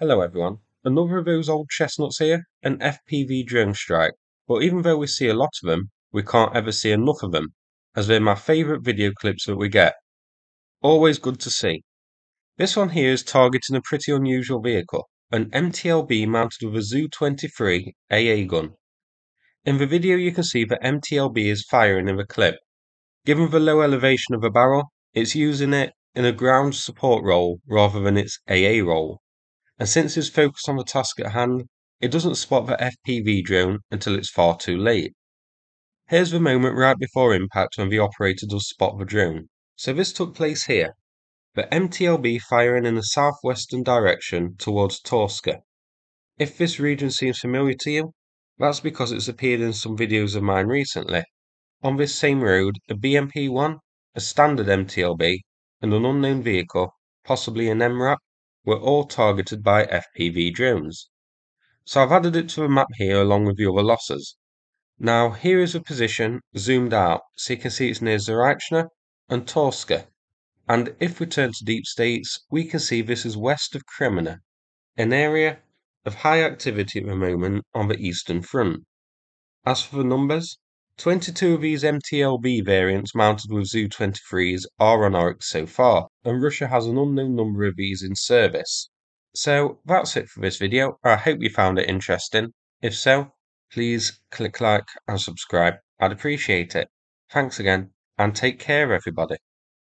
Hello everyone, another of those old chestnuts here, an FPV drone strike, but even though we see a lot of them, we can't ever see enough of them, as they're my favourite video clips that we get. Always good to see. This one here is targeting a pretty unusual vehicle, an MTLB mounted with a ZU-23 AA gun. In the video you can see that MTLB is firing in the clip. Given the low elevation of the barrel, it's using it in a ground support role rather than its AA role and since it's focused on the task at hand, it doesn't spot the FPV drone until it's far too late. Here's the moment right before impact when the operator does spot the drone. So this took place here, the MTLB firing in the southwestern direction towards Tors'ke. If this region seems familiar to you, that's because it's appeared in some videos of mine recently. On this same road, a BMP-1, a standard MTLB, and an unknown vehicle, possibly an MRAP, were all targeted by FPV drones. So I've added it to the map here along with the other losses. Now here is the position zoomed out so you can see it's near Zarichne and Tors'ke. And if we turn to deep states, we can see this is west of Kreminna, an area of high activity at the moment on the eastern front. As for the numbers, 22 of these MTLB variants mounted with ZU-23s are on Oryx so far, and Russia has an unknown number of these in service. So that's it for this video. I hope you found it interesting. If so, please click like and subscribe. I'd appreciate it. Thanks again, and take care everybody.